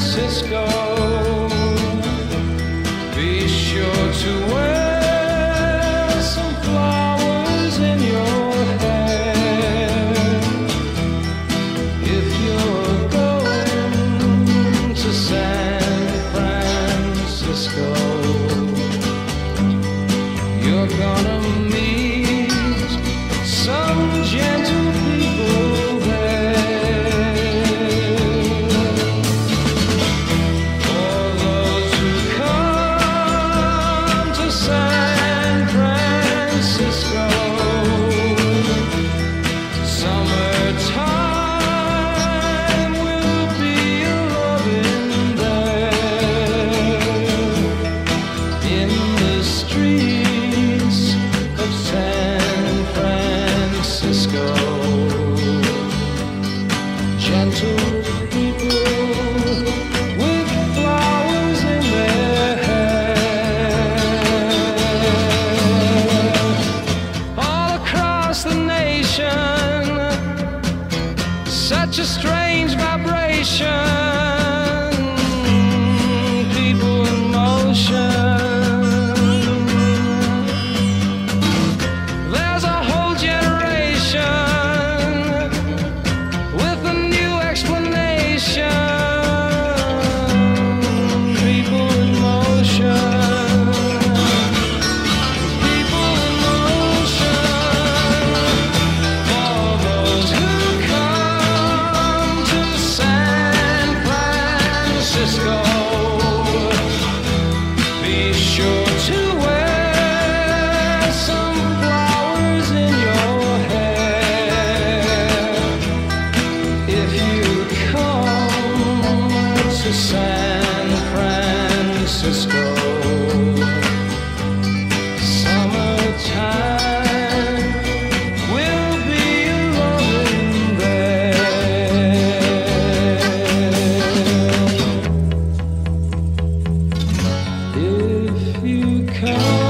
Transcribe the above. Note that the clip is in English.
Francisco. such a strange vibration. Francisco. Summertime will be there. If you come.